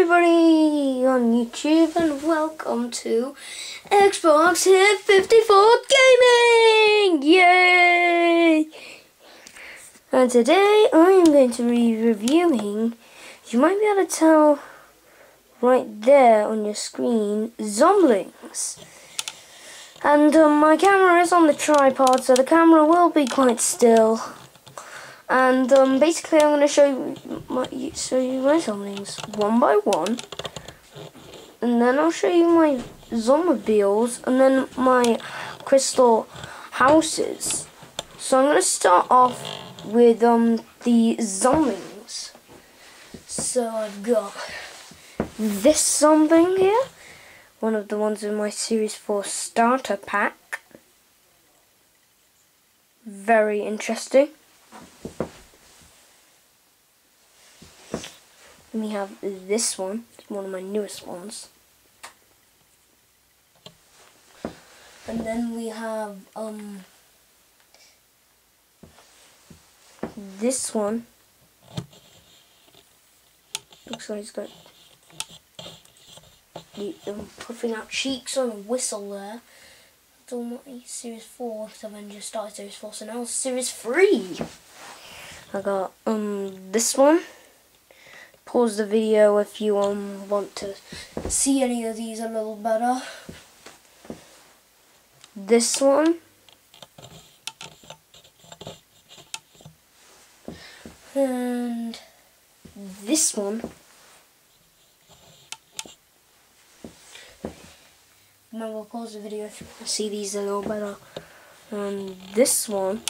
everybody on YouTube and welcome to Xbox Hit 54 Gaming! Yay! And today I am going to be reviewing, you might be able to tell right there on your screen, Zomblings. And um, my camera is on the tripod so the camera will be quite still. And um, basically, I'm going to show you my show you my zombies one by one, and then I'll show you my zombies and then my crystal houses. So I'm going to start off with um the zombies. So I've got this zombie here, one of the ones in my Series 4 starter pack. Very interesting. Then we have this one, one of my newest ones. And then we have um this one. Looks like he's got the, um, puffing out cheeks on a whistle there. That's my Series 4, because I've only just started Series 4, so now Series 3. I got um this one pause the video if you um, want to see any of these a little better. This one. And this one. Remember, pause the video if you want to see these a little better. And this one.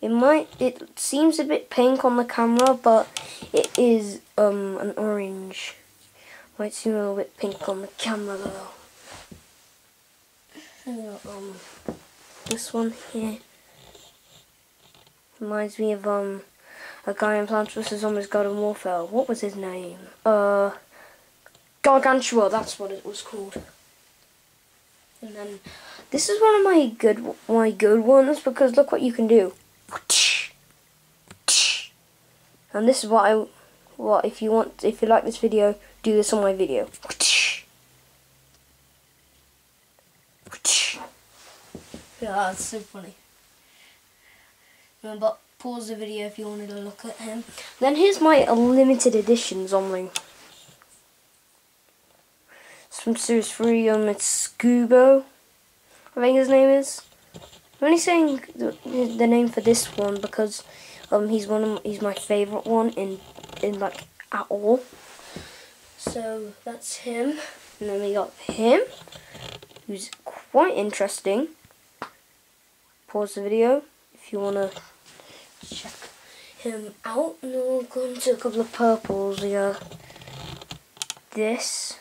It might, it seems a bit pink on the camera, but it is um, an orange. Might seem a little bit pink on the camera though. um, this one here reminds me of um, a guy in Plants vs Zombies Garden Warfare. What was his name? Uh, Gargantuar. That's what it was called. And then this is one of my good my good ones because look what you can do. And this is what I, what if you want, if you like this video, do this on my video. Yeah, that's so funny. Remember, pause the video if you wanted to look at him. Then here's my limited edition Zomling. It's from Series 3, um, it's Scubo, I think his name is. I'm only saying the, the name for this one because um, he's one of he's my favorite one in in like at all. So that's him, and then we got him, who's quite interesting. Pause the video if you wanna check him out. And then we'll go into a couple of purples here. This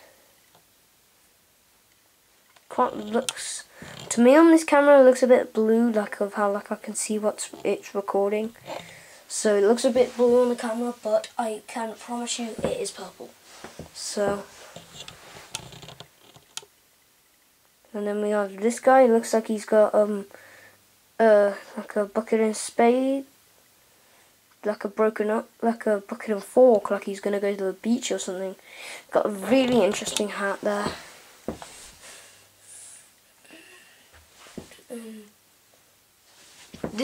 quite looks to me on this camera it looks a bit blue like of how like I can see what it's recording. So it looks a bit blue on the camera but I can promise you it is purple. So. And then we have this guy looks like he's got um uh like a bucket and spade. Like a broken up like a bucket and fork like he's gonna go to the beach or something. Got a really interesting hat there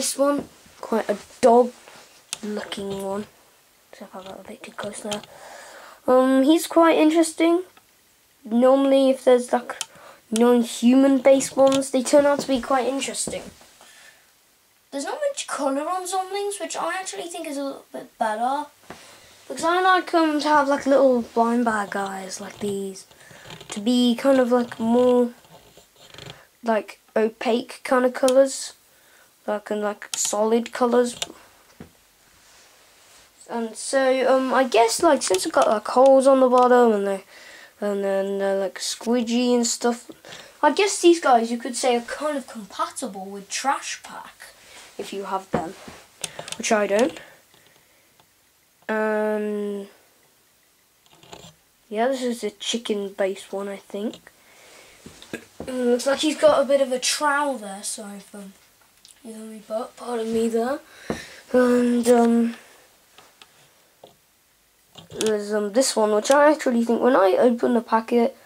this one, quite a dog looking one. Except I got a bit too close there. Um, he's quite interesting. Normally, if there's like non-human based ones, they turn out to be quite interesting. There's not much colour on Zomlings, which I actually think is a little bit better. Because I like them to have like little blind bag guys like these. To be kind of like more like opaque kind of colours like and like solid colours. And so um I guess like since I've got like holes on the bottom and they and then they're like squidgy and stuff I guess these guys you could say are kind of compatible with Trash Pack if you have them. Which I don't. Um yeah this is a chicken based one I think. Mm, looks like he's got a bit of a trowel there, sorry for you know me but pardon me there. And um there's um this one, which I actually think when I opened the packet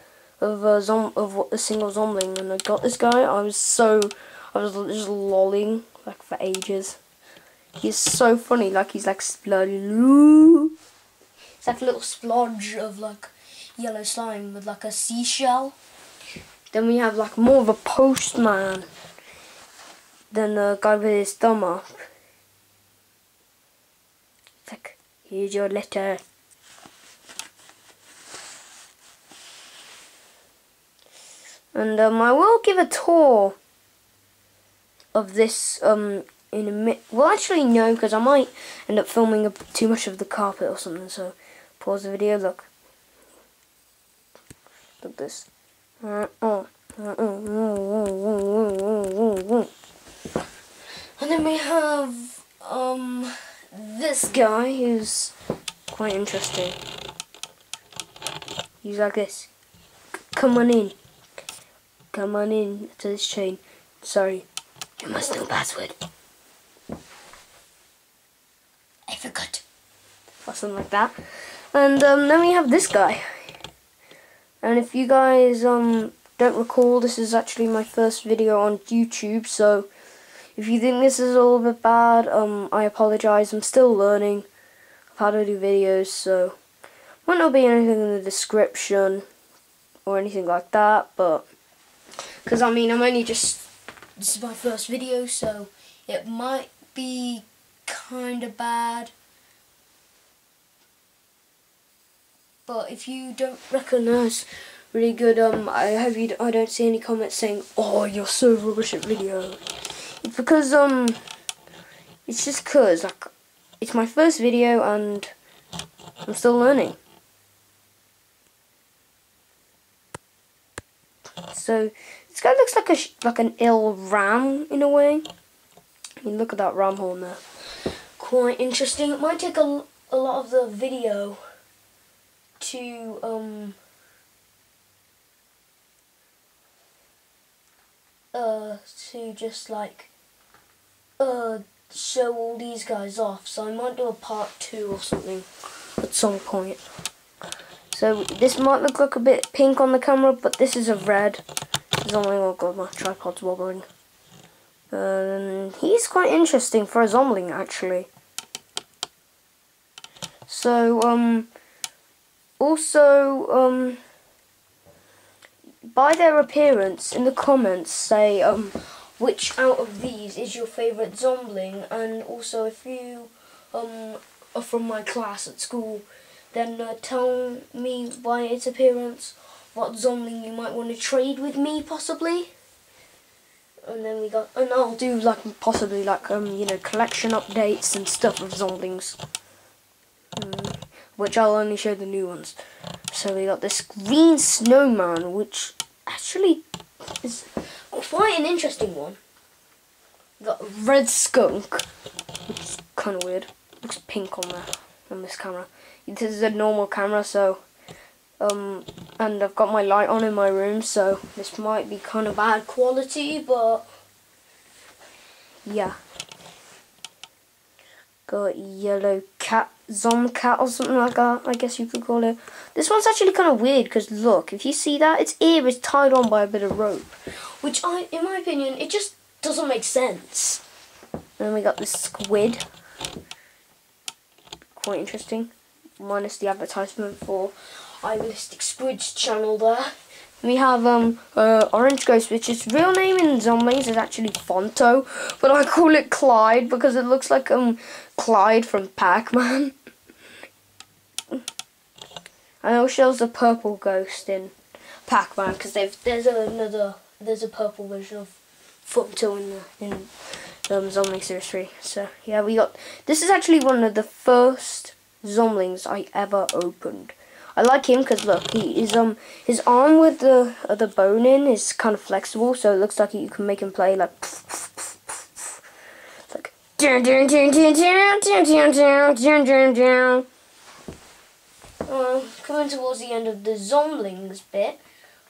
of a zom of a single zombling and I got this guy, I was so I was just lolling like for ages. He's so funny, like he's like splodgy. It's like a little splodge of like yellow slime with like a seashell. Then we have like more of a postman than the guy with his thumb up. It's like, here's your letter. And um, I will give a tour of this um, in a minute. Well, actually, no, because I might end up filming too much of the carpet or something. So, pause the video. Look, look this. Uh, oh. And then we have um this guy who's quite interesting. He's like this. Come on in. Come on in to this chain. Sorry, you must know password. I forgot. Or something like that. And um, then we have this guy. And if you guys um don't recall, this is actually my first video on YouTube, so if you think this is a little bit bad, um, I apologize. I'm still learning. How to do videos, so might not be anything in the description or anything like that, but because I mean I'm only just this is my first video so it might be kind of bad. But if you don't recognize really good um I hope you I don't see any comments saying oh you're so rubbish at video. it's because um it's just cause like it's my first video and I'm still learning so this guy looks like a like an ill ram in a way. I mean, look at that ram horn there. Quite interesting. It might take a, a lot of the video to um uh to just like uh show all these guys off. So I might do a part two or something at some point. So this might look like a bit pink on the camera, but this is a red. Zombling, oh god, my tripod's wobbling. Um, he's quite interesting for a Zombling, actually. So, um, also, um, by their appearance, in the comments, say, um, which out of these is your favourite Zombling, and also if you, um, are from my class at school, then uh, tell me by its appearance what zombling you might want to trade with me possibly? And then we got and I'll do like possibly like um you know collection updates and stuff of zomblings. Um, which I'll only show the new ones. So we got this green snowman which actually is quite an interesting one got red skunk which is kind of weird looks pink on there on this camera this is a normal camera so um, and I've got my light on in my room, so this might be kind of bad quality, but yeah. Got yellow cat, zom cat or something like that, I guess you could call it. This one's actually kind of weird, because look, if you see that, its ear is tied on by a bit of rope. Which, I, in my opinion, it just doesn't make sense. Then we got the squid. Quite interesting. Minus the advertisement for Idealistic Squids channel there. We have um uh, Orange Ghost, which its real name in Zombies is actually Fonto, but I call it Clyde because it looks like um Clyde from Pac-Man. and it shows the purple ghost in Pac-Man because there's another there's a purple version of Fonto in the in um, Zombie Series 3. So yeah, we got this is actually one of the first Zomblings I ever opened. I like him because look, he is um his arm with the uh, the bone in is kind of flexible, so it looks like you can make him play like. It's like. Uh, coming towards the end of the Zomblings bit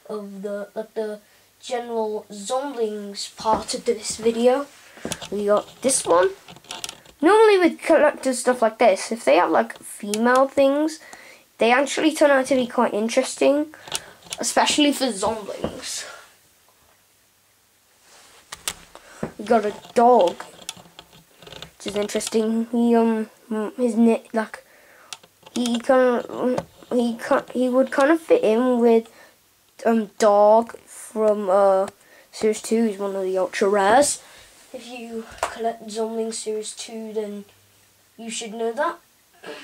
of the like the general Zomblings part of this video, we got this one. Normally with collectors stuff like this, if they have like female things, they actually turn out to be quite interesting, especially for zombies. We got a dog, which is interesting. He um his neck like he kind of he he would kind of fit in with um dog from uh series two. He's one of the ultra rares. If you collect Zomling series two, then you should know that.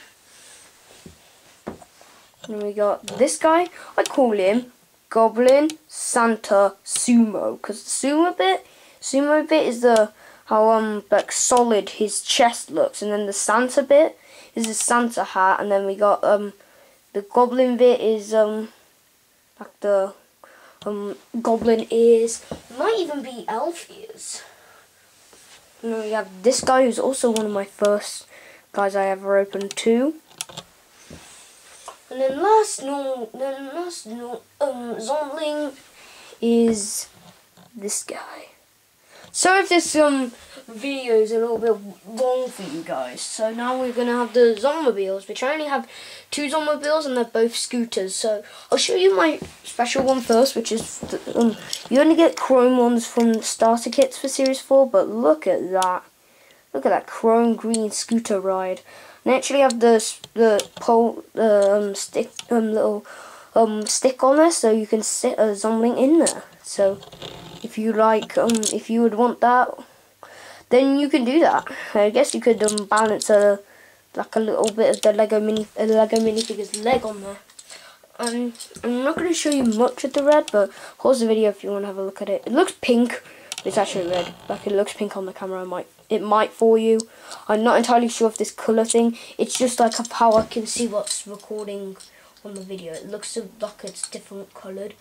And we got this guy. I call him Goblin Santa Sumo because the Sumo bit, Sumo bit is the how um like solid his chest looks, and then the Santa bit is the Santa hat, and then we got um the Goblin bit is um like the um Goblin ears. It might even be elf ears. And then we have this guy who's also one of my first guys I ever opened too. And then last no then last no um Zomling is this guy. So if this um video is a little bit long for you guys, so now we're gonna have the Zommobiles, which I only have two Zommobiles and they're both scooters. So I'll show you my special one first, which is the, um you only get chrome ones from starter kits for Series 4, but look at that. Look at that chrome green scooter ride. And I actually have the the pole the um, stick um little um stick on there, so you can sit a zombie in there. So if you like um if you would want that, then you can do that. I guess you could um balance a like a little bit of the Lego mini uh, Lego minifigure's leg on there. Um, I'm not going to show you much of the red, but pause the video if you want to have a look at it. It looks pink, it's actually red. Like it looks pink on the camera. I might it might for you. I'm not entirely sure if this colour thing. It's just like how I can see what's recording on the video. It looks like it's different coloured.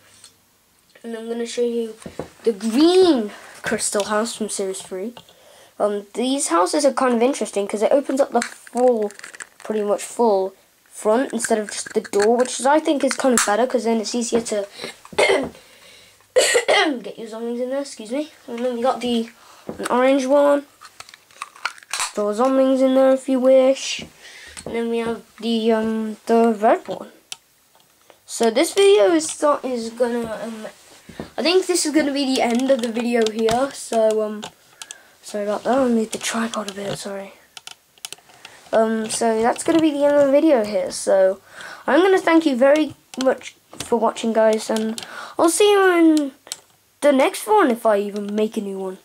And I'm going to show you the green crystal house from Series 3. Um, these houses are kind of interesting because it opens up the full, pretty much full front instead of just the door, which is, I think is kind of better because then it's easier to get your zombies in there, excuse me. And then we got the an orange one. Throw zombies in there if you wish. And then we have the um the red one. So this video is start is gonna um I think this is gonna be the end of the video here. So um sorry about that. I'll need the tripod a bit. Sorry. Um, so that's to be the end of the video here. So I'm to thank you very much for watching, guys, and I'll see you in the next one if I even make a new one.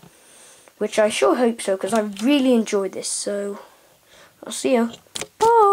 Which I sure hope so, because I really enjoyed this. So I'll see you. Bye.